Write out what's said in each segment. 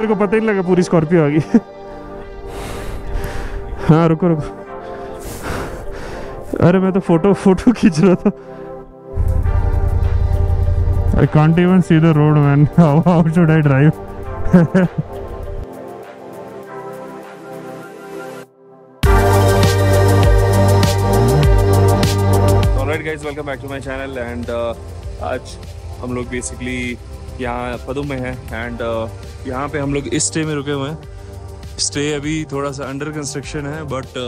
मेरे को पता ही लगा पूरी स्कॉर्पियो आ गई हाँ रुको रुको अरे मैं तो फ़ोटो फ़ोटो खींच रहा था I can't even see the road, man. How, how should I drive? Alright guys welcome back to my channel and आज हम लोग बेसिकली यहाँ पदुम में है एंड uh, यहाँ पे हम लोग इस स्टे में रुके हुए हैं। स्टे अभी थोड़ा सा अंडर कंस्ट्रक्शन है बट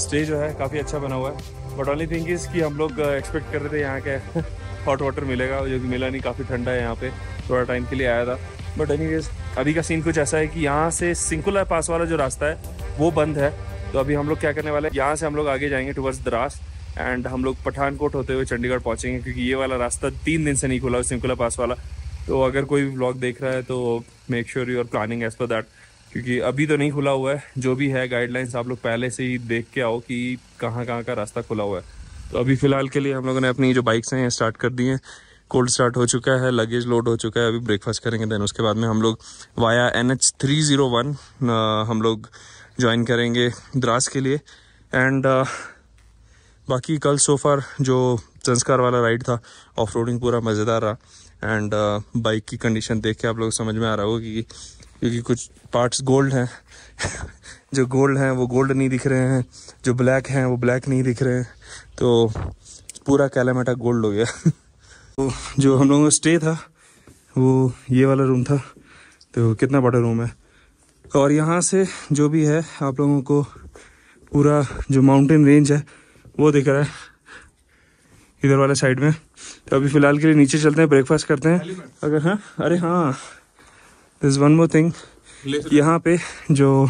स्टे जो है काफ़ी अच्छा बना हुआ है। बट ओनली थिंग इज़ कि हम लोग एक्सपेक्ट कर रहे थे यहाँ के हॉट वाटर मिलेगा जो कि मिला नहीं काफ़ी ठंडा है यहाँ पे। थोड़ा टाइम के लिए आया था। बट एनी अभी का सीन कुछ ऐसा है कि यहाँ से सिंकुला पास वाला जो रास्ता है वो बंद है। तो अभी हम लोग क्या करने वाले हैं यहाँ से हम लोग आगे जाएँगे टुवर्ड्स द्रास एंड हम लोग पठानकोट होते हुए चंडीगढ़ पहुँचेंगे क्योंकि ये वाला रास्ता तीन दिन से नहीं खुला सिंकुला पास वाला। तो अगर कोई व्लॉग देख रहा है तो make sure you are planning as per that क्योंकि अभी तो नहीं खुला हुआ है। जो भी है गाइडलाइंस आप लोग पहले से ही देख के आओ कि कहाँ कहाँ का रास्ता खुला हुआ है। तो अभी फ़िलहाल के लिए हम लोगों ने अपनी जो बाइक्स हैं स्टार्ट कर दी हैं। कोल्ड स्टार्ट हो चुका है लगेज लोड हो चुका है अभी ब्रेकफास्ट करेंगे देन उसके बाद में हम लोग via N H three zero one हम लोग ज्वाइन करेंगे द्रास के लिए। एंड uh, बाकी कल सोफार जो संस्कार वाला राइड था ऑफ़ पूरा मज़ेदार रहा। एंड बाइक की कंडीशन देख के आप लोग समझ में आ रहा होगा कि, क्योंकि कुछ पार्ट्स गोल्ड हैं। जो गोल्ड हैं, वो गोल्ड नहीं दिख रहे हैं। जो ब्लैक हैं, वो ब्लैक नहीं दिख रहे हैं। तो पूरा कैलामेटा गोल्ड हो गया। तो जो हम लोगों का स्टे था, वो ये वाला रूम था। तो कितना बड़ा रूम है। और यहाँ से जो भी है, आप लोगों को पूरा जो माउंटेन रेंज है, वो दिख रहा है। इधर वाले साइड में। तो अभी फ़िलहाल के लिए नीचे चलते हैं ब्रेकफास्ट करते हैं। अगर हाँ अरे हाँ दिस वन मोर थिंग यहाँ पे जो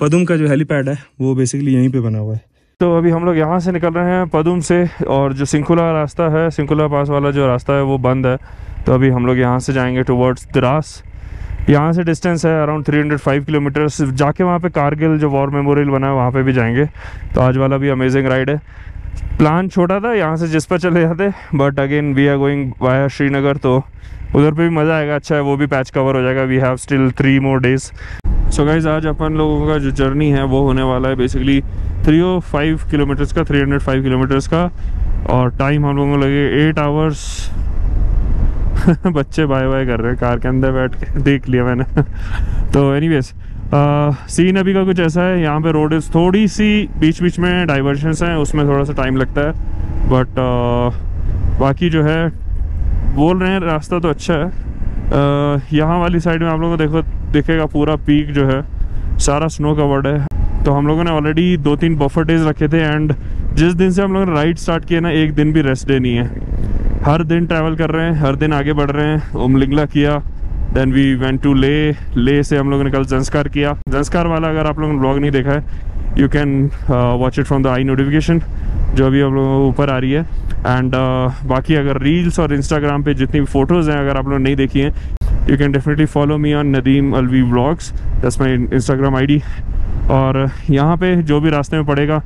पदुम का जो हेलीपैड है वो बेसिकली यहीं पे बना हुआ है। तो अभी हम लोग यहाँ से निकल रहे हैं पदुम से और जो सिंकुला रास्ता है सिंकुला पास वाला जो रास्ता है वो बंद है। तो अभी हम लोग यहाँ से जाएँगे टुवर्ड्स द्रास। यहाँ से डिस्टेंस है अराउंड 305 किलोमीटर्स जाके वहाँ पे कारगिल जो वॉर मेमोरियल बना है वहाँ पे भी जाएँगे। तो आज वाला भी अमेजिंग राइड है। प्लान छोटा था, यहाँ से जिस पर चले जाते but again we are going via Srinagar तो उधर पे भी मज़ा आएगा अच्छा है, वो भी पैच कवर हो जाएगा we have still three more days so guys आज अपन लोगों का जो जर्नी है, वो होने वाला है बेसिकली 305 किलोमीटर्स का 305 किलोमीटर्स का, और टाइम हम लोगों को लगे एट आवर्स बच्चे बाय बाय कर रहे हैं, कार के अंदर बैठ के, देख लिया मैंने। तो एनीवेज सीन अभी का कुछ ऐसा है, यहाँ पे रोड थोड़ी सी बीच बीच में डाइवर्शंस हैं, उसमें थोड़ा सा टाइम लगता है। बट बाकी जो है, बोल रहे हैं, रास्ता तो अच्छा है। यहाँ वाली साइड में आप लोगों को देखो, दिखेगा पूरा पीक जो है, सारा स्नो कवर्ड है। तो हम लोगों ने ऑलरेडी दो तीन बफर डेज़ रखे थे एंड जिस दिन से हम लोगों ने राइड स्टार्ट किया ना, एक दिन भी रेस्ट डे नहीं है। हर दिन ट्रैवल कर रहे हैं, हर दिन आगे बढ़ रहे हैं, उमलिंगला किया। देन वी वेंट टू ले ले से हम लोगों ने कल जंस्कार किया। जंस्कार वाला अगर आप लोगों ने ब्लॉग नहीं देखा है you can watch it from the I notification जो अभी हम लोगों ऊपर आ रही है। एंड uh, बाकी अगर रील्स और इंस्टाग्राम पे जितनी भी फ़ोटोज़ हैं अगर आप लोगों नहीं देखी हैं you can definitely follow me on Nadeem Alvi vlogs दस माई इंस्टाग्राम आई और यहाँ पे जो भी रास्ते में पड़ेगा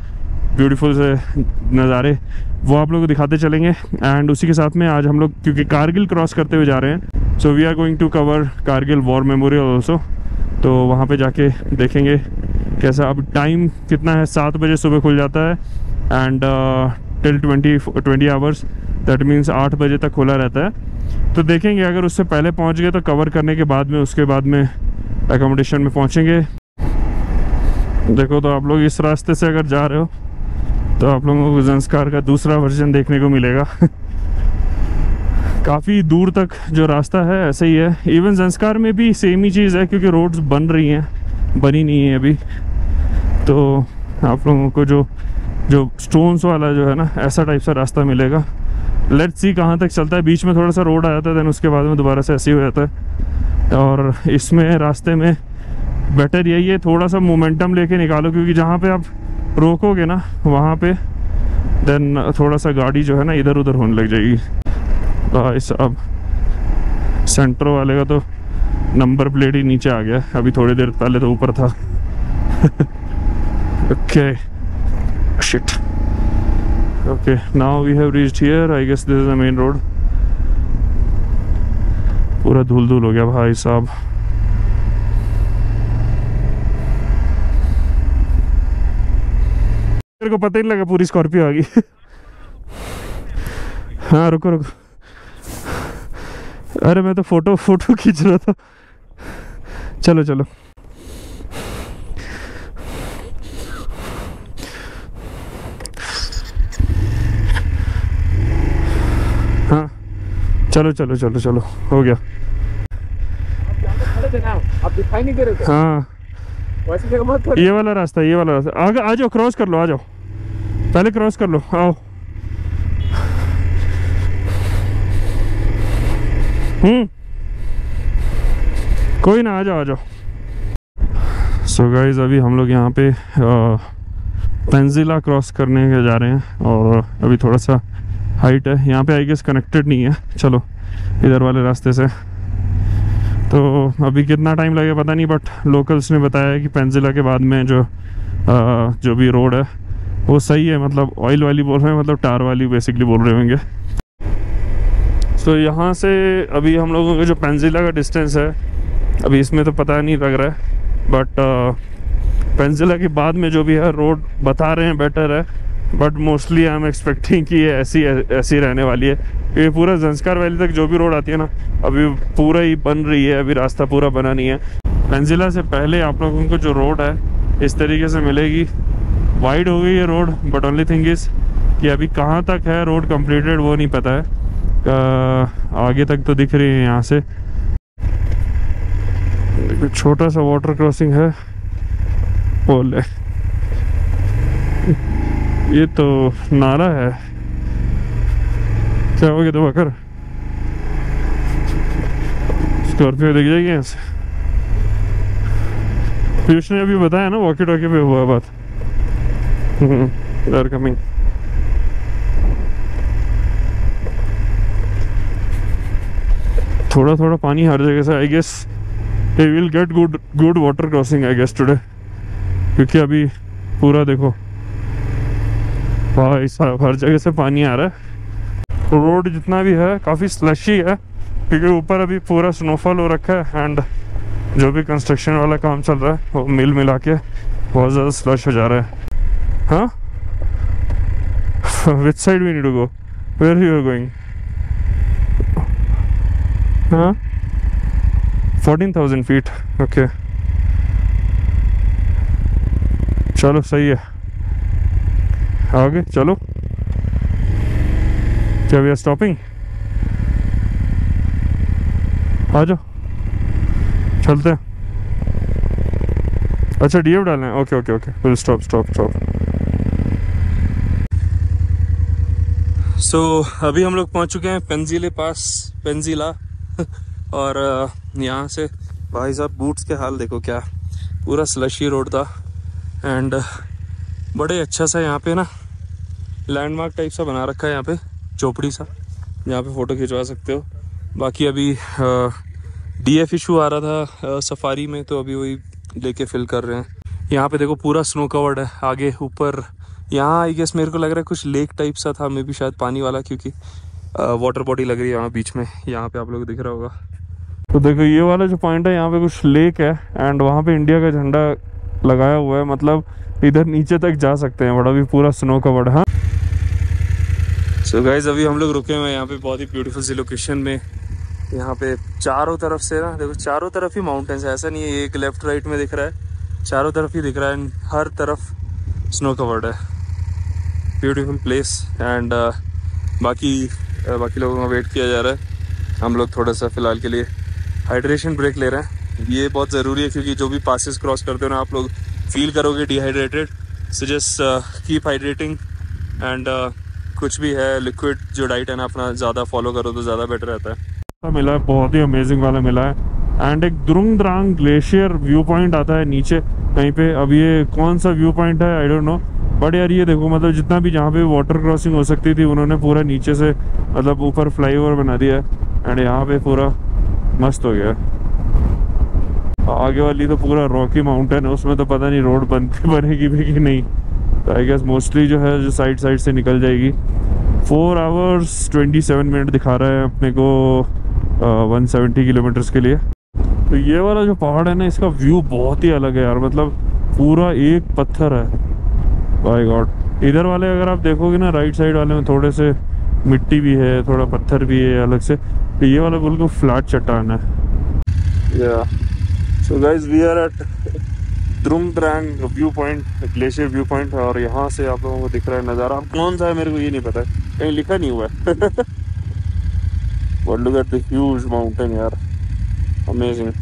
ब्यूटीफुल से नज़ारे वो आप लोग को दिखाते चलेंगे। एंड उसी के साथ में आज हम लोग, क्योंकि कारगिल क्रॉस करते हुए जा रहे हैं so we are going to cover Kargil war memorial also तो वहाँ पे जाके देखेंगे कैसा अब टाइम कितना है, सात बजे सुबह खुल जाता है and till twenty twenty hours that means आठ बजे तक खुला रहता है। तो देखेंगे, अगर उससे पहले पहुँच गए तो कवर करने के बाद में, उसके बाद में एकोमोडेशन में पहुँचेंगे। देखो तो आप लोग इस रास्ते से अगर जा रहे हो तो आप लोगों को जंस्कार का दूसरा वर्जन देखने को मिलेगा। काफ़ी दूर तक जो रास्ता है, ऐसे ही है। इवन जंस्कार में भी सेम ही चीज़ है, क्योंकि रोड्स बन रही हैं, बनी नहीं है अभी। तो आप लोगों को जो जो स्टोन्स वाला जो है ना, ऐसा टाइप सा रास्ता मिलेगा। लेट्स सी कहाँ तक चलता है। बीच में थोड़ा सा रोड आ जाता है देन उसके बाद में दोबारा से ऐसे ही हो जाता है। और इसमें, रास्ते में बेटर यही है, थोड़ा सा मोमेंटम लेके निकालो, क्योंकि जहाँ पे आप रोकोगे ना वहाँ पे देन थोड़ा सा गाड़ी जो है ना इधर उधर होने लग जाएगी। इस अब सेंटर वाले का तो नंबर प्लेट ही नीचे आ गया। अभी थोड़ी देर पहले तो ऊपर था। Okay shit okay now we have reached here I guess this is the main road पूरा धूल धूल हो गया भाई साहब। मेरे को पता ही लगा पूरी स्कॉर्पियो आ गई। हाँ रुको रुको। अरे मैं तो फ़ोटो फ़ोटो खींच रहा था। चलो चलो। हाँ। चलो चलो चलो चलो। हो गया। खड़े थे ना आप दिखाई नहीं दे रहे हाँ वैसी मत ये वाला रास्ता ये वाला रास्ता। आगे आ जाओ क्रॉस कर लो आ जाओ। पहले क्रॉस कर लो। आओ। हम्म। कोई ना आ जाओ आ जाओ। सो गाइज़ अभी हम लोग यहाँ पे पेंजिला क्रॉस करने के जा रहे हैं और अभी थोड़ा सा हाइट है। यहाँ पे आई गेस कनेक्टेड नहीं है। चलो इधर वाले रास्ते से। तो अभी कितना टाइम लगेगा पता नहीं बट लोकल्स ने बताया कि पेंजिला के बाद में जो अ, जो भी रोड है वो सही है मतलब ऑयल वाली बोल रहे हैं मतलब टार वाली बेसिकली बोल रहे होंगे। तो यहाँ से अभी हम लोगों का जो पेंजिला का डिस्टेंस है, अभी इसमें तो पता नहीं लग रहा है बट पेंजिला के बाद में जो भी है रोड बता रहे हैं बेटर है but mostly I am expecting कि ये ऐसी ऐसी रहने वाली है। ये पूरा जंस्कार वैली तक जो भी रोड आती है ना, अभी पूरा ही बन रही है, अभी रास्ता पूरा बना नहीं है। पेंजिला से पहले आप लोगों को जो रोड है, इस तरीके से मिलेगी। वाइड हो गई है road but only thing is कि अभी कहाँ तक है रोड कंप्लीटेड वो नहीं पता है। आगे तक तो दिख रही है यहाँ से। छोटा सा वाटर क्रॉसिंग है। बोले। ये तो नारा है। क्या हो गया तो बकर स्कॉर्पियो दिख जाएगी यहाँ से। पीयूष ने अभी बताया ना वॉकी टॉकी पे हुआ बात। दर कमिंग थोड़ा थोड़ा पानी हर जगह से I guess they will get good good water crossing, I guess, today. क्योंकि अभी पूरा देखो। भाई साहब, हर जगह से पानी आ रहा है। रोड जितना भी है, काफ़ी स्लशी है, क्योंकि ऊपर अभी पूरा स्नोफॉल हो रखा है एंड जो भी कंस्ट्रक्शन वाला काम चल रहा है, वो मिल मिला के बहुत ज़्यादा स्लश हो जा रहा है। Which side we need to go where you are going हाँ फोर्टीन थाउज़ेंड फीट ओके चलो, सही है। आगे, चलो। क्या वी आर स्टॉपिंग आ जाओ। चलते हैं। अच्छा डी डालना है। Okay okay okay will stop stop stop so अभी हम लोग पहुँच चुके हैं पेंजिले पास पेंजिला और यहाँ से भाई साहब बूट्स के हाल देखो क्या। पूरा स्लशी रोड था। एंड बड़े अच्छा सा यहाँ पे ना लैंडमार्क टाइप सा बना रखा है यहाँ पे चौपड़ी सा। यहाँ पे फ़ोटो खिंचवा सकते हो। बाकी अभी डीएफ इशू आ रहा था आ, सफारी में तो अभी वही लेके फिल कर रहे हैं। यहाँ पे देखो पूरा स्नो कवर्ड है। आगे ऊपर यहाँ आई गेस मेरे को लग रहा है कुछ लेक टाइप सा था मे भी शायद पानी वाला क्योंकि वाटर बॉडी लग रही है यहाँ बीच में। यहाँ पे आप लोग दिख रहा होगा। तो देखो ये वाला जो पॉइंट है यहाँ पे कुछ लेक है एंड वहाँ पे इंडिया का झंडा लगाया हुआ है। मतलब इधर नीचे तक जा सकते हैं बड़ा भी पूरा स्नो कवर्ड हाँ। सो गाइज़ अभी हम लोग रुके हुए हैं यहाँ पे बहुत ही ब्यूटीफुल सी लोकेशन में। यहाँ पे चारों तरफ़ से ना देखो चारों तरफ़ ही माउंटेन्स है। ऐसा नहीं है एक लेफ़्ट राइट में दिख रहा है चारों तरफ़ ही दिख रहा है हर तरफ़ स्नो कवर्ड है। ब्यूटीफुल प्लेस एंड बाकी uh, बाकी लोगों का वेट किया जा रहा है। हम लोग थोड़ा सा फ़िलहाल के लिए हाइड्रेशन ब्रेक ले रहे हैं। ये बहुत ज़रूरी है क्योंकि जो भी पासिस क्रॉस करते हो ना आप लोग फील करोगे dehydrated so just keep hydrating and कुछ भी है लिक्विड जो डाइट है ना अपना ज़्यादा फॉलो करो तो ज़्यादा बेटर रहता है। सा मिला है बहुत ही अमेजिंग वाला मिला है। एंड एक Drung Drang glacier view point आता है नीचे कहीं पे। अब ये कौन सा व्यू पॉइंट है? आई डोंट नो बट यार ये देखो मतलब जितना भी जहाँ पे वाटर क्रॉसिंग हो सकती थी, उन्होंने पूरा नीचे से मतलब ऊपर फ्लाईओवर बना दिया एंड यहाँ पे पूरा मस्त हो गया। आगे वाली तो पूरा रॉकी माउंटेन है, उसमें तो पता नहीं रोड बनती बनेगी भी कि नहीं। तो आई गेस मोस्टली जो है, जो साइड साइड से निकल जाएगी। Four hours twenty seven minute दिखा रहा है अपने को वन सेवेंटी किलोमीटर्स के लिए। तो ये वाला जो पहाड़ है ना, इसका व्यू बहुत ही अलग है यार। मतलब पूरा एक पत्थर है। बाय गॉड इधर वाले अगर आप देखोगे ना राइट साइड वाले में थोड़े से मिट्टी भी है, थोड़ा पत्थर भी है, अलग से तो ये वाला बिल्कुल फ्लैट चट्टान है। या so guys we are at Druhyu Drung Drang view point glacier view point और यहाँ से आप लोगों को दिख रहा है नज़ारा। आप कौन सा है मेरे को ये नहीं पता है। कहीं लिखा नहीं हुआ है। ह्यूज माउंटेन यार. अमेजिंग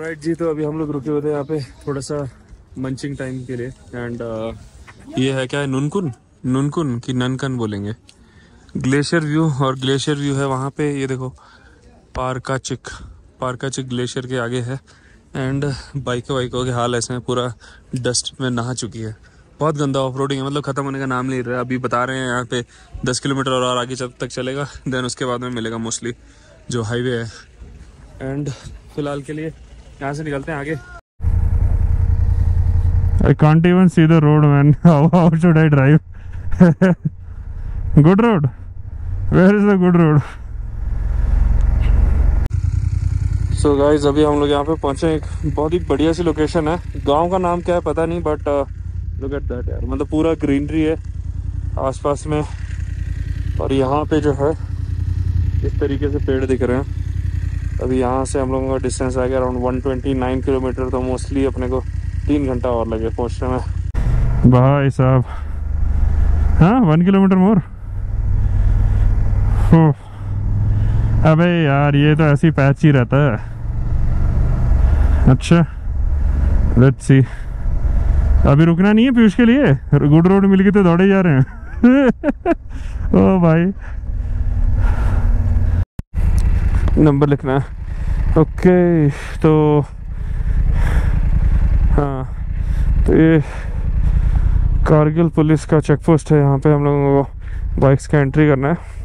ऑलराइट जी तो अभी हम लोग रुके हुए थे यहाँ पे थोड़ा सा मंचिंग टाइम के लिए। एंड ये है क्या है नुनकुन नुनकुन की ननकन बोलेंगे। ग्लेशियर व्यू और ग्लेशियर व्यू है वहाँ पे, ये देखो पारकाचिक पारकाचिक ग्लेशियर के आगे है। एंड बाइकों वाइकों के हाल ऐसे हैं, पूरा डस्ट में नहा चुकी है। बहुत गंदा ऑफ़ रोडिंग है मतलब ख़त्म होने का नाम नहीं रहा अभी बता रहे हैं यहाँ पे दस किलोमीटर और आगे जब तक चलेगा देन उसके बाद में मिलेगा मोस्टली जो हाईवे है। एंड फ़िलहाल के लिए यहाँ से निकलते हैं आगे I can't even see the road, man. How, how should I drive? good road. Where is the good road? So so guys अभी हम लोग यहाँ पे पहुँचे एक बहुत ही बढ़िया सी लोकेशन है गाँव का नाम क्या है पता नहीं बट लुक एट दैट यार मतलब पूरा ग्रीनरी है आसपास में और यहाँ पे जो है इस तरीके से पेड़ दिख रहे हैं अभी यहाँ से हम लोगों का डिस्टेंस आ गया अराउंड 129 किलोमीटर तो मोस्टली अपने को तीन घंटा और लगे पहुँचने में। भाई साहब। हाँ वन किलोमीटर मोर अबे यार, ये तो ऐसी पैच ही रहता है। अच्छा। लेट्स सी अभी रुकना नहीं है पीयूष के लिए? गुड रोड मिल गई तो दौड़े जा रहे हैं। ओ भाई। नंबर लिखना है। ओके तो हाँ तो ये कारगिल पुलिस का चेक पोस्ट है यहाँ पे हम लोगों को बाइक्स का एंट्री करना है।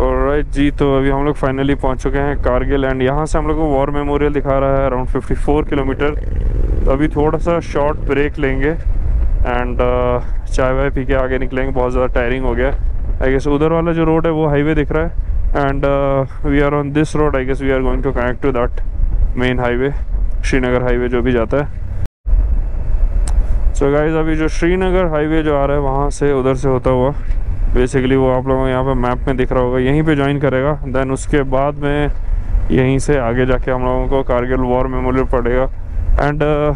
राइट जी तो अभी हम लोग फाइनली पहुँच चुके हैं कारगिल एंड यहाँ से हम लोग को वॉर मेमोरियल दिखा रहा है अराउंड 54 किलोमीटर तो अभी थोड़ा सा शॉर्ट ब्रेक लेंगे एंड uh, चाय वाय पी के आगे निकलेंगे बहुत ज़्यादा टायरिंग हो गया। आई गेस उधर वाला जो रोड है वो हाईवे दिख रहा है। And we are on this road I guess we are going to connect to that main highway Srinagar highway जो भी जाता है। सो so गाइज़ अभी जो श्रीनगर हाईवे जो आ रहा है वहाँ से उधर से होता हुआ बेसिकली वो आप लोगों को यहाँ पे मैप में दिख रहा होगा। यहीं पे ज्वाइन करेगा देन उसके बाद में यहीं से आगे जाके हम लोगों को कारगिल वॉर मेमोरियल पड़ेगा। एंड uh,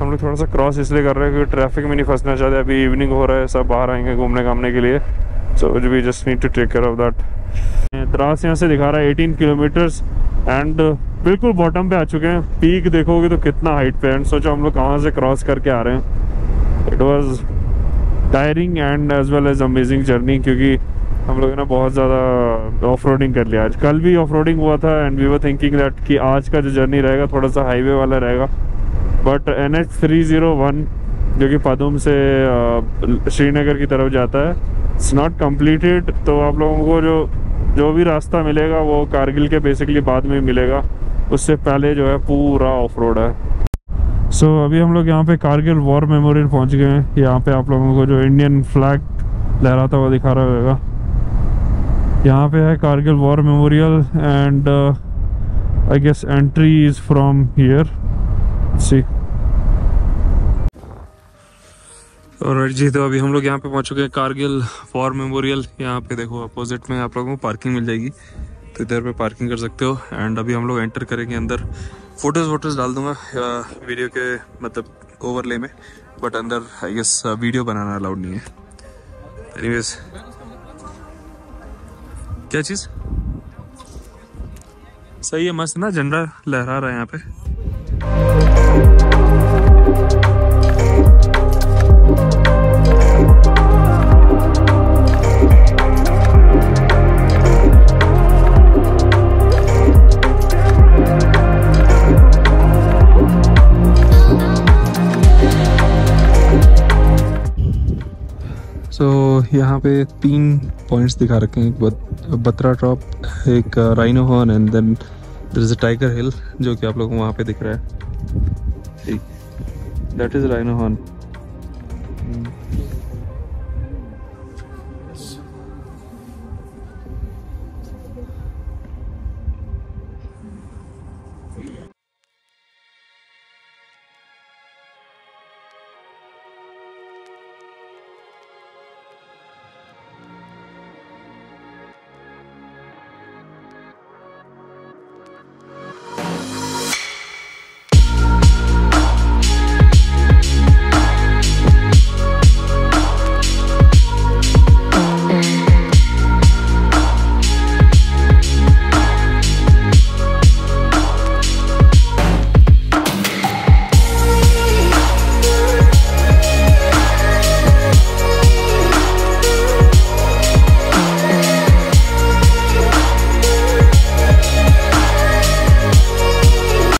हम लोग थोड़ा सा क्रॉस इसलिए कर रहे हैं क्योंकि ट्रैफ़िक में नहीं फंसना चाहते। अभी इवनिंग हो रहा है सब बाहर आएँगे घूमने घामने के लिए। So we just need to take care of that Drass यहाँ से दिखा रहा है एटीन किलोमीटर्स एंड बिल्कुल बॉटम पे आ चुके हैं पीक देखोगे तो कितना हाइट पे एंड सोचो हम लोग कहाँ से क्रॉस करके आ रहे हैं it was tiring and as well as amazing journey क्योंकि हम लोगों ने बहुत ज़्यादा ऑफ़ कर लिया आज कल भी ऑफ़ हुआ था and we were thinking that कि आज का जो जर्नी रहेगा थोड़ा सा हाईवे वाला रहेगा बट एन एच जो कि पदुम से श्रीनगर की तरफ़ जाता है इट्स नॉट कम्प्लीटेड तो आप लोगों को जो जो भी रास्ता मिलेगा वो कारगिल के बेसिकली बाद में मिलेगा। उससे पहले जो है पूरा ऑफ़ रोड है। सो so, अभी हम लोग यहाँ पे कारगिल वॉर मेमोरियल पहुँच गए हैं। यहाँ पे आप लोगों को जो इंडियन फ्लैग लहराता हुआ दिखा रहा होगा। यहाँ पे है Kargil war memorial and I guess entry is from here see और जी तो अभी हम लोग यहाँ पे पहुँच चुके हैं कारगिल वॉर मेमोरियल। यहाँ पे देखो अपोजिट में आप लोगों को पार्किंग मिल जाएगी। तो इधर पे पार्किंग कर सकते हो एंड अभी हम लोग एंटर करेंगे अंदर। फ़ोटोज़ वोटोज डाल दूँगा वीडियो के मतलब ओवरले में। बट अंदर आई गेस वीडियो बनाना अलाउड नहीं है। एनीवेज क्या चीज़? सही है, मस्त ना, झंडा लहरा रहा है यहाँ पे। यहाँ पे तीन पॉइंट्स दिखा रखे हैं। एक बत्रा टॉप एक rhino horn and then there is a tiger hill जो कि आप लोगों को वहाँ पे दिख रहा है। ठीक। That is rhino horn